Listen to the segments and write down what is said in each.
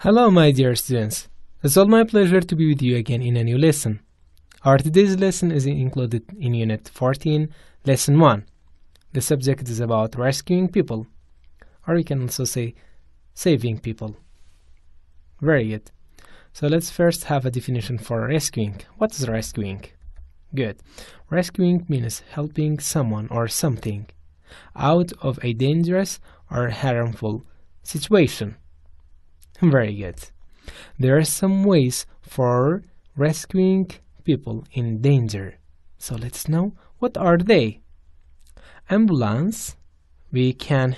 Hello, my dear students. It's all my pleasure to be with you again in a new lesson. Our today's lesson is included in Unit 14, Lesson 1. The subject is about rescuing people, or we can also say saving people. Very good. So let's first have a definition for rescuing. What is rescuing? Good. Rescuing means helping someone or something out of a dangerous or harmful situation. Very good. There are some ways for rescuing people in danger. So let's know what are they? Ambulance, we can,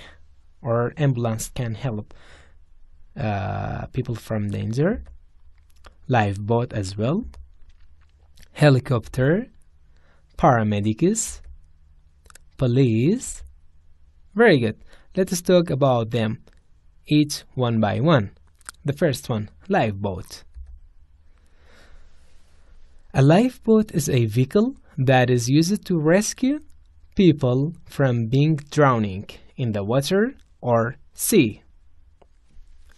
or ambulance can help uh, people from danger. Lifeboat as well. Helicopter, paramedics, police. Very good. Let us talk about them each one by one. The first one, lifeboat. A lifeboat is a vehicle that is used to rescue people from being drowning in the water or sea.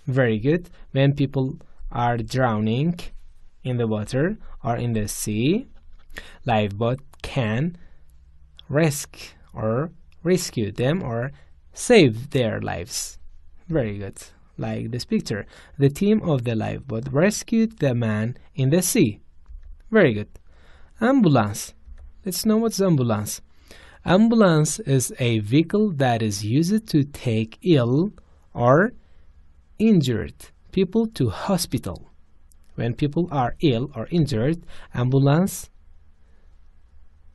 Very good. When people are drowning in the water or in the sea, lifeboat can rescue or rescue them or save their lives. Very good. Like this picture. The team of the lifeboat rescued the man in the sea. Very good. Ambulance. Let's know what's ambulance. Ambulance is a vehicle that is used to take ill or injured people to hospital. When people are ill or injured, ambulance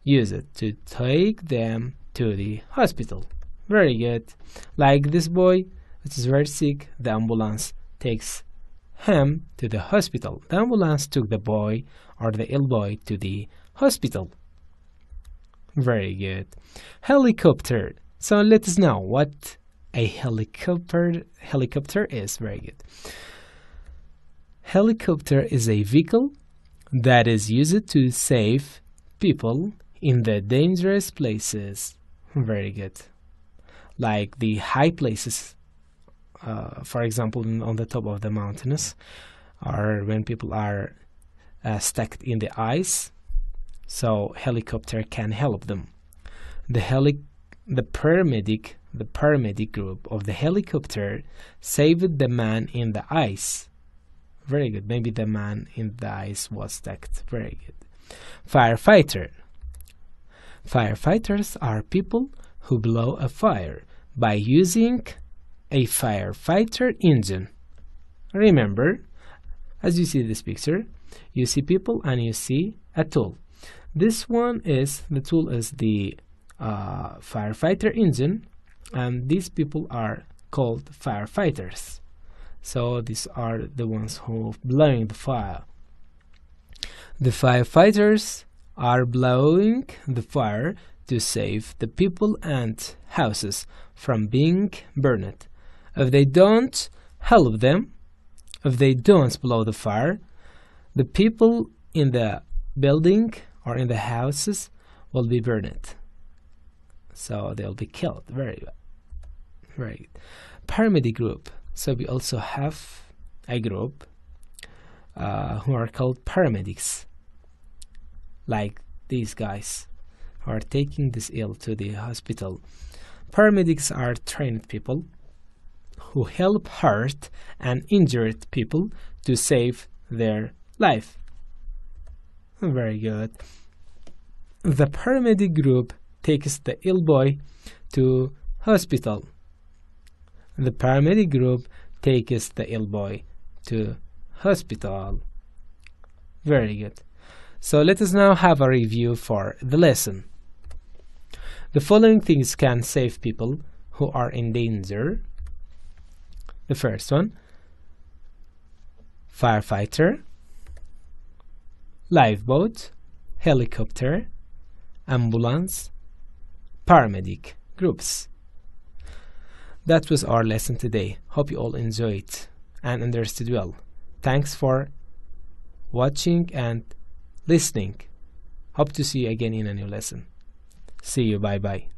use it to take them to the hospital. Very good. Like this boy, which is very sick, the ambulance takes him to the hospital. The ambulance took the boy or the ill boy to the hospital. Very good. Helicopter. So let us know what a helicopter helicopter is. Very good. Helicopter is a vehicle that is used to save people in the dangerous places. Very good. Like the high places, uh, for example, on the top of the mountains, or when people are uh, stuck in the ice, so helicopter can help them. The heli- the paramedic, the paramedic group of the helicopter saved the man in the ice. Very good. Maybe the man in the ice was stuck. Very good. Firefighter. Firefighters are people who blow a fire by using a firefighter engine. Remember, as you see this picture, you see people and you see a tool. This one is the tool is the uh, firefighter engine, and these people are called firefighters. So these are the ones who are blowing the fire. The firefighters are blowing the fire to save the people and houses from being burned. If they don't help them, if they don't blow the fire, the people in the building or in the houses will be burned. So they'll be killed. Very good. Paramedic group. So we also have a group uh, who are called paramedics like these guys who are taking this ill to the hospital. Paramedics are trained people who help hurt and injured people to save their life. Very good. The paramedic group takes the ill boy to hospital. The paramedic group takes the ill boy to hospital. Very good. So let us now have a review for the lesson. The following things can save people who are in danger. The first one firefighter, lifeboat, helicopter, ambulance, paramedic groups. That was our lesson today. Hope you all enjoyed and understood well. Thanks for watching and listening. Hope to see you again in a new lesson. See you. Bye bye.